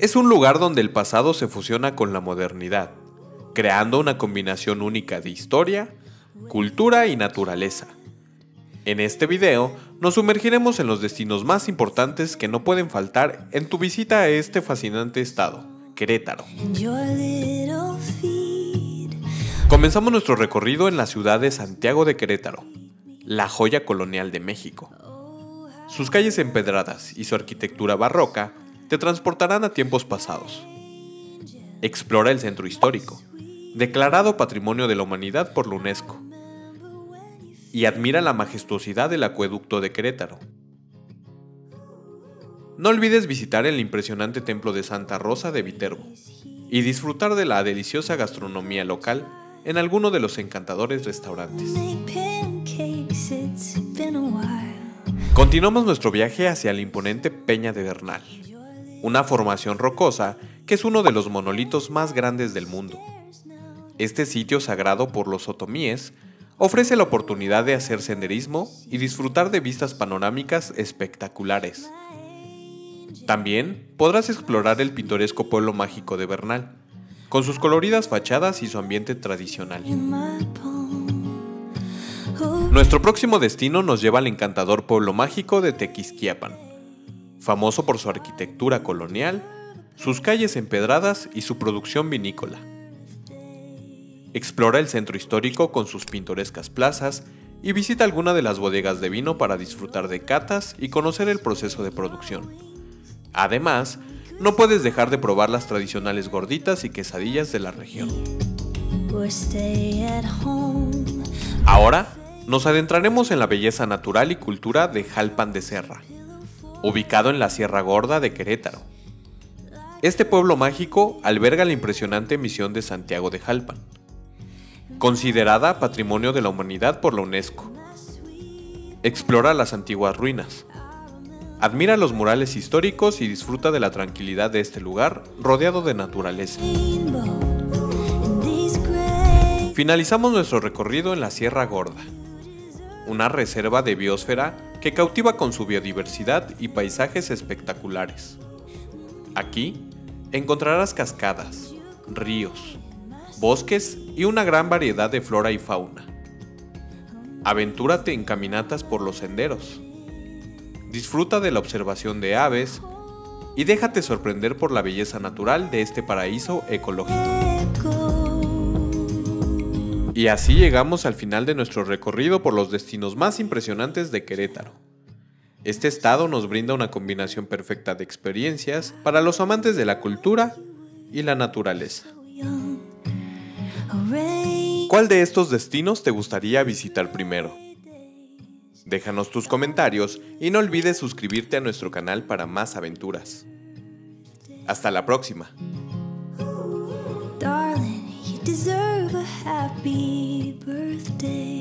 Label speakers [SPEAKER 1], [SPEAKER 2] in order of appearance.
[SPEAKER 1] Es un lugar donde el pasado se fusiona con la modernidad, creando una combinación única de historia, cultura y naturaleza. En este video nos sumergiremos en los destinos más importantes que no pueden faltar en tu visita a este fascinante estado, Querétaro. Comenzamos nuestro recorrido en la ciudad de Santiago de Querétaro, la joya colonial de México. Sus calles empedradas y su arquitectura barroca te transportarán a tiempos pasados. Explora el centro histórico, declarado Patrimonio de la Humanidad por la UNESCO, y admira la majestuosidad del acueducto de Querétaro. No olvides visitar el impresionante templo de Santa Rosa de Viterbo y disfrutar de la deliciosa gastronomía local en alguno de los encantadores restaurantes. Continuamos nuestro viaje hacia la imponente Peña de Bernal, una formación rocosa que es uno de los monolitos más grandes del mundo. Este sitio sagrado por los otomíes ofrece la oportunidad de hacer senderismo y disfrutar de vistas panorámicas espectaculares. También podrás explorar el pintoresco pueblo mágico de Bernal, con sus coloridas fachadas y su ambiente tradicional. Nuestro próximo destino nos lleva al encantador pueblo mágico de Tequisquiapan, famoso por su arquitectura colonial, sus calles empedradas y su producción vinícola. Explora el centro histórico con sus pintorescas plazas y visita alguna de las bodegas de vino para disfrutar de catas y conocer el proceso de producción. Además, no puedes dejar de probar las tradicionales gorditas y quesadillas de la región. Ahora, nos adentraremos en la belleza natural y cultura de Jalpan de Serra, ubicado en la Sierra Gorda de Querétaro. Este pueblo mágico alberga la impresionante misión de Santiago de Jalpan, considerada Patrimonio de la Humanidad por la UNESCO. Explora las antiguas ruinas. Admira los murales históricos y disfruta de la tranquilidad de este lugar rodeado de naturaleza. Finalizamos nuestro recorrido en la Sierra Gorda, una reserva de biosfera que cautiva con su biodiversidad y paisajes espectaculares. Aquí encontrarás cascadas, ríos, bosques y una gran variedad de flora y fauna. Aventúrate en caminatas por los senderos. Disfruta de la observación de aves y déjate sorprender por la belleza natural de este paraíso ecológico. Y así llegamos al final de nuestro recorrido por los destinos más impresionantes de Querétaro. Este estado nos brinda una combinación perfecta de experiencias para los amantes de la cultura y la naturaleza. ¿Cuál de estos destinos te gustaría visitar primero? Déjanos tus comentarios y no olvides suscribirte a nuestro canal para más aventuras. Hasta la próxima. Deserve a happy birthday.